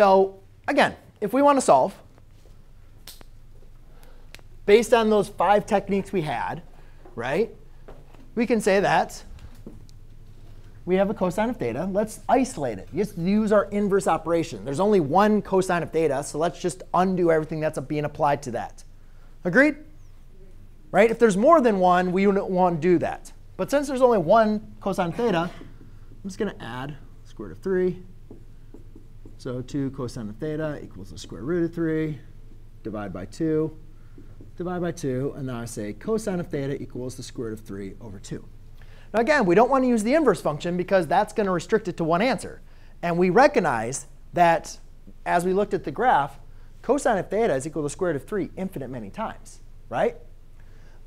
So again, if we want to solve, based on those five techniques we had, right, we can say that we have a cosine of theta. Let's isolate it. Just use our inverse operation. There's only one cosine of theta, so let's just undo everything that's being applied to that. Agreed? Right? If there's more than one, we don't want to do that. But since there's only one cosine theta, I'm just going to add square root of 3. So 2 cosine of theta equals the square root of 3. Divide by 2. Divide by 2. And now I say cosine of theta equals the square root of 3 over 2. Now again, we don't want to use the inverse function because that's going to restrict it to one answer. And we recognize that as we looked at the graph, cosine of theta is equal to the square root of 3 infinite many times, right?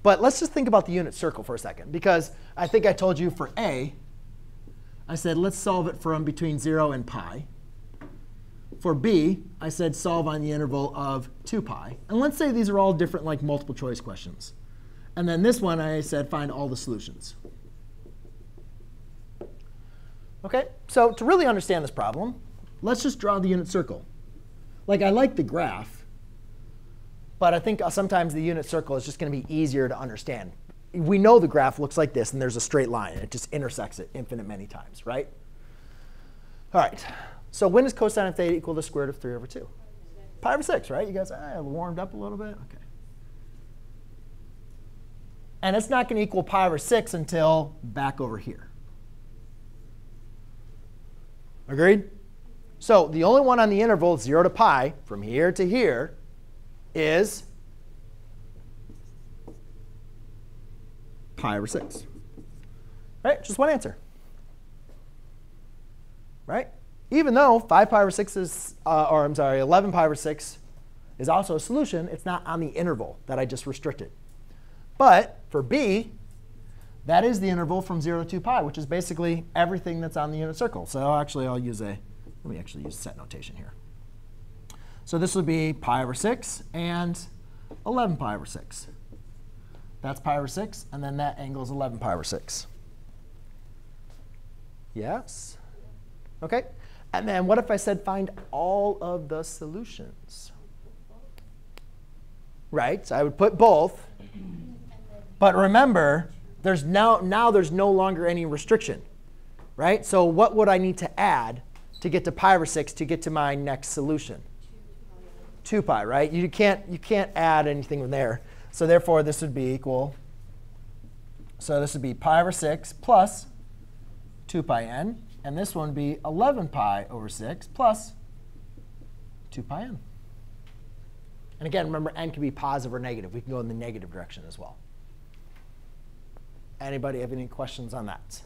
But let's just think about the unit circle for a second. Because I think I told you for a, I said let's solve it from between 0 and pi. For b, I said solve on the interval of 2 pi. And let's say these are all different like multiple choice questions. And then this one, I said find all the solutions. OK, so to really understand this problem, let's just draw the unit circle. Like I like the graph, but I think uh, sometimes the unit circle is just going to be easier to understand. We know the graph looks like this, and there's a straight line. It just intersects it infinite many times, right? All right. So when is cosine of theta equal to the square root of 3 over 2? Pi over 6, right? You guys ah, warmed up a little bit? OK. And it's not going to equal pi over 6 until back over here. Agreed? So the only one on the interval 0 to pi, from here to here, is pi over 6. Right? Just one answer. Right? Even though 5 pi over 6 is, uh, or I'm sorry, 11 pi over 6 is also a solution, it's not on the interval that I just restricted. But for b, that is the interval from 0 to 2 pi, which is basically everything that's on the unit circle. So actually, I'll use a, let me actually use set notation here. So this would be pi over 6 and 11 pi over 6. That's pi over 6, and then that angle is 11 pi over 6. Yes? OK. And then what if I said find all of the solutions? Right? So I would put both. But remember, there's now, now there's no longer any restriction. Right? So what would I need to add to get to pi over 6 to get to my next solution? 2 pi, right? You can't, you can't add anything from there. So therefore, this would be equal. So this would be pi over 6 plus 2 pi n. And this one would be 11 pi over 6 plus 2 pi n. And again, remember, n can be positive or negative. We can go in the negative direction as well. Anybody have any questions on that?